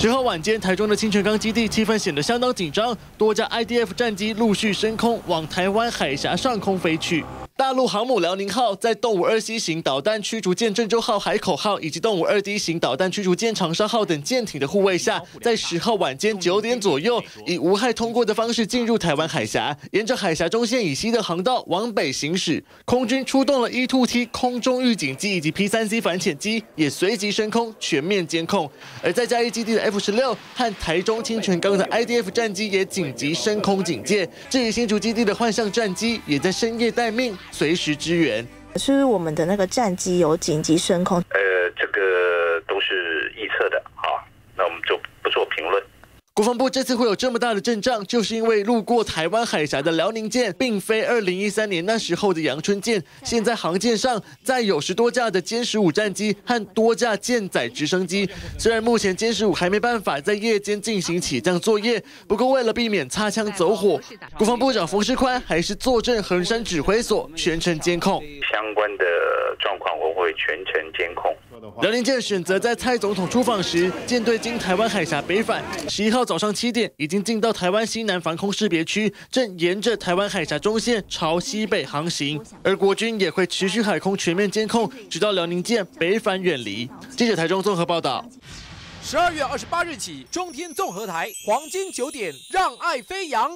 十号晚间，台中的清泉岗基地气氛显得相当紧张，多架 IDF 战机陆续升空，往台湾海峡上空飞去。大陆航母辽宁号在动武二 C 型导弹驱逐舰郑州号、海口号以及动武二 D 型导弹驱逐舰长沙号等舰艇的护卫下，在十号晚间九点左右，以无害通过的方式进入台湾海峡，沿着海峡中线以西的航道往北行驶。空军出动了 E-2T 空中预警机以及 P-3C 反潜机，也随即升空全面监控。而在嘉义基地的 F-16 和台中清泉岗的 IDF 战机也紧急升空警戒。至于新竹基地的幻象战机，也在深夜待命。随时支援，是我们的那个战机有紧急升空。呃，这个都是预测的啊，那我们就不做评论。国防部这次会有这么大的阵仗，就是因为路过台湾海峡的辽宁舰，并非二零一三年那时候的阳春舰。现在航舰上载有十多架的歼十五战机和多架舰载直升机。虽然目前歼十五还没办法在夜间进行起降作业，不过为了避免擦枪走火，国防部长冯世宽还是坐镇横山指挥所，全程监控相关的状况，我会全程监控。辽宁舰选择在蔡总统出访时，舰队经台湾海峡北返。十一号早上七点，已经进到台湾西南防空识别区，正沿着台湾海峡中线朝西北航行。而国军也会持续海空全面监控，直到辽宁舰北返远离。记者台中综合报道。十二月二十八日起，中天综合台黄金九点，让爱飞扬。